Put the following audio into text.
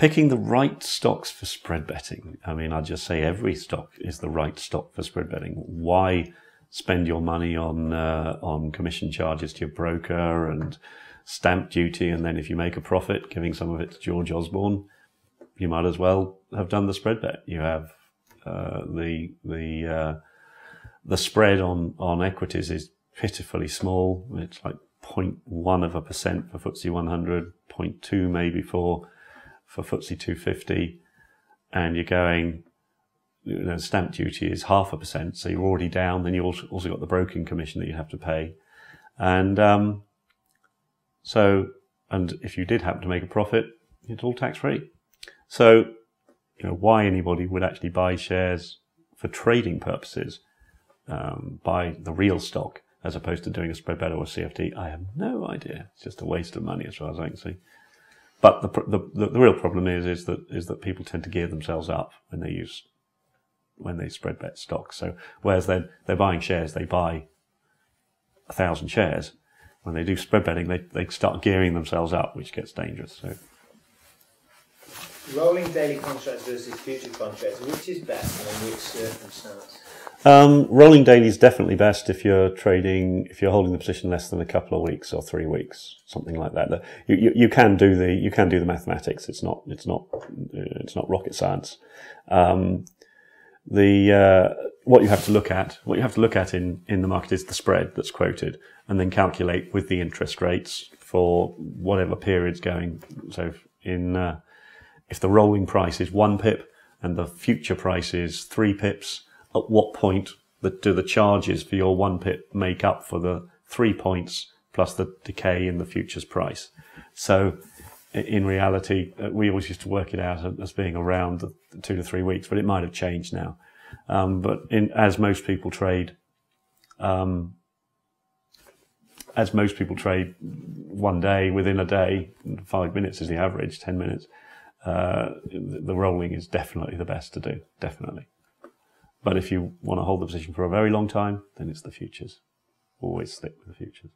picking the right stocks for spread betting. I mean, I'd just say every stock is the right stock for spread betting. Why spend your money on uh, on commission charges to your broker and stamp duty, and then if you make a profit, giving some of it to George Osborne, you might as well have done the spread bet. You have uh, the the uh, the spread on on equities is pitifully small. It's like 0.1 of a percent for FTSE 100, 0.2 maybe for for FTSE 250, and you're going. You know, stamp duty is half a percent, so you're already down. Then you also also got the broking commission that you have to pay, and um, so and if you did happen to make a profit, it's all tax free. So, you know, why anybody would actually buy shares for trading purposes, um, buy the real stock as opposed to doing a spread bet or a CFD, I have no idea. It's just a waste of money as far as I can see. But the, the, the, real problem is, is that, is that people tend to gear themselves up when they use, when they spread bet stocks. So whereas they're, they're buying shares, they buy a thousand shares. When they do spread betting, they, they start gearing themselves up, which gets dangerous. So rolling daily contracts versus future contracts, which is best and in which circumstance? Um, rolling daily is definitely best if you're trading, if you're holding the position less than a couple of weeks or three weeks, something like that. You, you, you can do the, you can do the mathematics. It's not, it's not, it's not rocket science. Um, the, uh, what you have to look at, what you have to look at in, in the market is the spread that's quoted and then calculate with the interest rates for whatever period's going. So in, uh, if the rolling price is one pip and the future price is three pips, at what point do the charges for your one pip make up for the three points plus the decay in the futures price? So in reality, uh, we always used to work it out as being around two to three weeks, but it might have changed now. Um, but in, as most people trade, um, as most people trade one day within a day, five minutes is the average, 10 minutes uh, the rolling is definitely the best to do, definitely. But if you want to hold the position for a very long time, then it's the futures. Always stick with the futures.